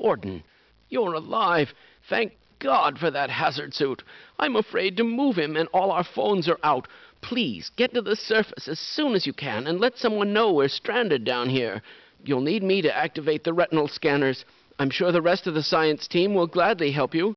Gordon, you're alive. Thank God for that hazard suit. I'm afraid to move him, and all our phones are out. Please get to the surface as soon as you can and let someone know we're stranded down here. You'll need me to activate the retinal scanners. I'm sure the rest of the science team will gladly help you.